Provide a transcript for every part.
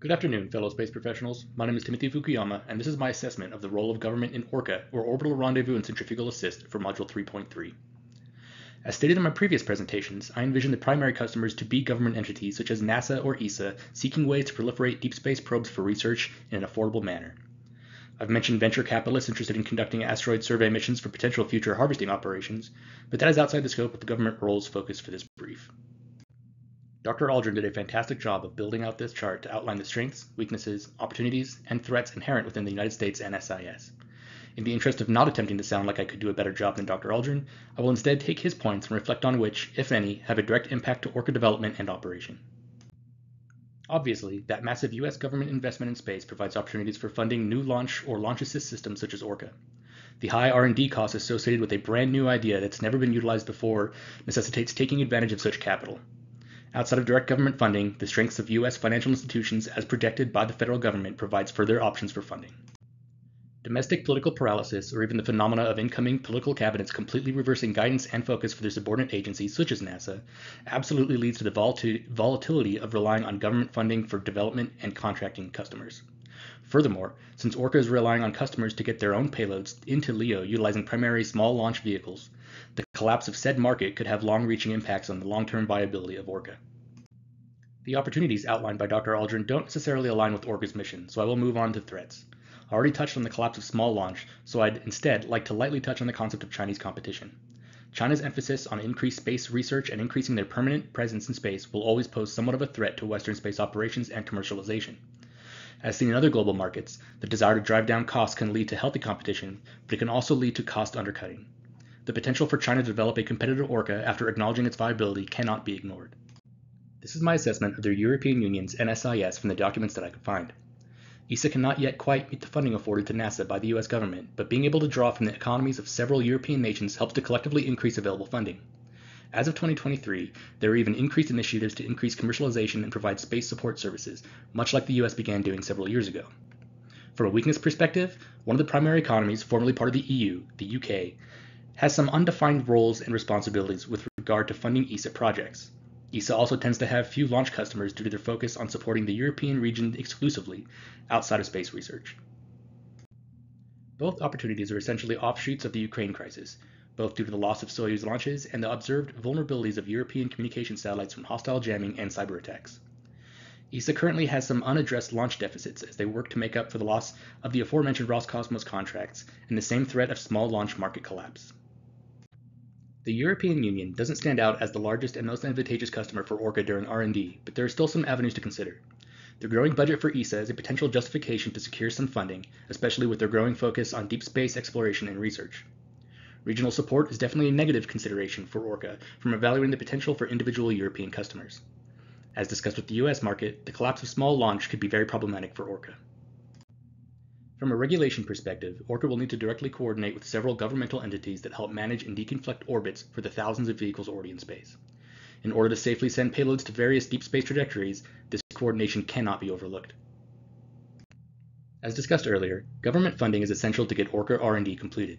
Good afternoon, fellow space professionals. My name is Timothy Fukuyama, and this is my assessment of the role of government in ORCA, or Orbital Rendezvous and Centrifugal Assist, for Module 3.3. As stated in my previous presentations, I envision the primary customers to be government entities such as NASA or ESA seeking ways to proliferate deep space probes for research in an affordable manner. I've mentioned venture capitalists interested in conducting asteroid survey missions for potential future harvesting operations, but that is outside the scope of the government roles focus for this brief. Dr. Aldrin did a fantastic job of building out this chart to outline the strengths, weaknesses, opportunities, and threats inherent within the United States NSIS. In the interest of not attempting to sound like I could do a better job than Dr. Aldrin, I will instead take his points and reflect on which, if any, have a direct impact to Orca development and operation. Obviously, that massive US government investment in space provides opportunities for funding new launch or launch assist systems such as Orca. The high R&D costs associated with a brand new idea that's never been utilized before necessitates taking advantage of such capital. Outside of direct government funding, the strengths of U.S. financial institutions as projected by the federal government provides further options for funding. Domestic political paralysis, or even the phenomena of incoming political cabinets completely reversing guidance and focus for their subordinate agencies, such as NASA, absolutely leads to the volatility of relying on government funding for development and contracting customers. Furthermore, since Orca is relying on customers to get their own payloads into LEO utilizing primarily small launch vehicles, the collapse of said market could have long-reaching impacts on the long-term viability of Orca. The opportunities outlined by Dr. Aldrin don't necessarily align with Orca's mission, so I will move on to threats. I already touched on the collapse of small launch, so I'd instead like to lightly touch on the concept of Chinese competition. China's emphasis on increased space research and increasing their permanent presence in space will always pose somewhat of a threat to Western space operations and commercialization. As seen in other global markets, the desire to drive down costs can lead to healthy competition, but it can also lead to cost undercutting. The potential for China to develop a competitive orca after acknowledging its viability cannot be ignored. This is my assessment of the European Union's NSIS from the documents that I could find. ESA cannot yet quite meet the funding afforded to NASA by the US government, but being able to draw from the economies of several European nations helps to collectively increase available funding. As of 2023, there are even increased initiatives to increase commercialization and provide space support services, much like the US began doing several years ago. From a weakness perspective, one of the primary economies, formerly part of the EU, the UK, has some undefined roles and responsibilities with regard to funding ESA projects. ESA also tends to have few launch customers due to their focus on supporting the European region exclusively, outside of space research. Both opportunities are essentially offshoots of the Ukraine crisis, both due to the loss of Soyuz launches and the observed vulnerabilities of European communication satellites from hostile jamming and cyber attacks. ESA currently has some unaddressed launch deficits as they work to make up for the loss of the aforementioned Roscosmos contracts and the same threat of small launch market collapse. The European Union doesn't stand out as the largest and most advantageous customer for Orca during R&D, but there are still some avenues to consider. The growing budget for ESA is a potential justification to secure some funding, especially with their growing focus on deep space exploration and research. Regional support is definitely a negative consideration for Orca from evaluating the potential for individual European customers. As discussed with the US market, the collapse of small launch could be very problematic for Orca. From a regulation perspective, Orca will need to directly coordinate with several governmental entities that help manage and deconflict orbits for the thousands of vehicles already in space. In order to safely send payloads to various deep space trajectories, this coordination cannot be overlooked. As discussed earlier, government funding is essential to get Orca R&D completed.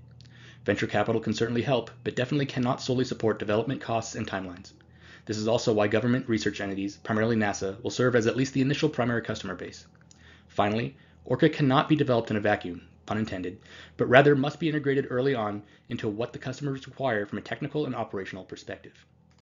Venture capital can certainly help, but definitely cannot solely support development costs and timelines. This is also why government research entities, primarily NASA, will serve as at least the initial primary customer base. Finally, Orca cannot be developed in a vacuum, pun intended, but rather must be integrated early on into what the customers require from a technical and operational perspective.